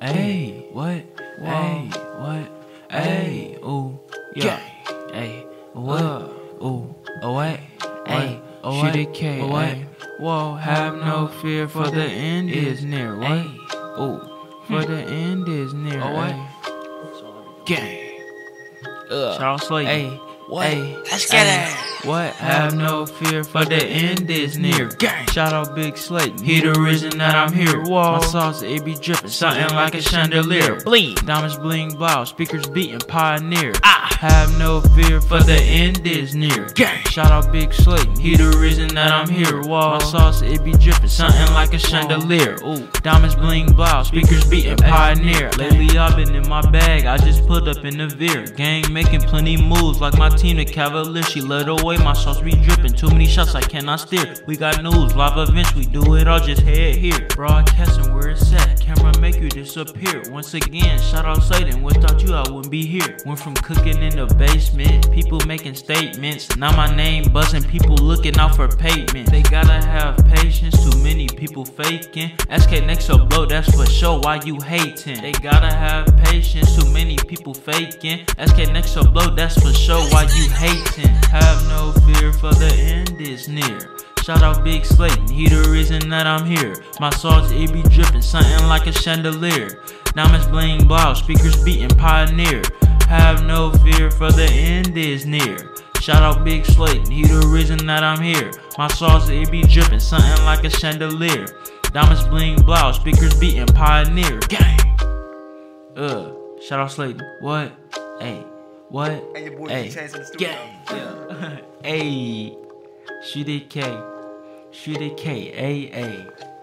Hey, what? Hey, what? Hey, ooh, yeah. Hey, what? Ooh, oh what? Hey, oh what? Shoot K, what? Whoa, have no fear for the end is near. What? Ooh, for the end is near. What? Gang. Uh. Charles Slayton. Hey, what? Hey, let's get it. What? Have no fear, for the end is near. Gang. Shout out Big Slate, he the reason that I'm here. Whoa. My sauce, it be dripping, something like a chandelier. Bling. Diamonds bling blow, speakers beating pioneer. Ah. Have no fear, for the end is near. Gang. Shout out Big Slate, he the reason that I'm here. Wall My sauce, it be dripping, something like a chandelier. Ooh. Diamonds bling blow, speakers beating pioneer. Lately I've been in my bag, I just put up in the veer. Gang making plenty moves, like my team, the Cavalier. She led away, my sauce be dripping. Too many shots, I cannot steer. We got news, live events, we do it all, just head here. Broadcasting where it's at, camera make disappear. Once again, shout out Satan, without you I wouldn't be here. Went from cooking in the basement, people making statements. Now my name buzzing, people looking out for payment. They gotta have patience, too many people faking. SK next up blow, that's for sure why you hating. They gotta have patience, too many people faking. SK next up blow, that's for sure why you hating. Have no fear for the end is near. Shout out Big Slayton, he the reason that I'm here. My sauce, it be dripping, something like a chandelier. Diamonds bling blow, speakers beating pioneer. Have no fear, for the end is near. Shout out Big Slayton, he the reason that I'm here. My sauce, it be dripping, something like a chandelier. Diamonds bling blow, speakers beating pioneer. Gang! Uh, shout out Slayton. What? Hey. What? And your boy hey. Chase in the studio. Yeah. hey. Shoot it K. Shoot K. A A.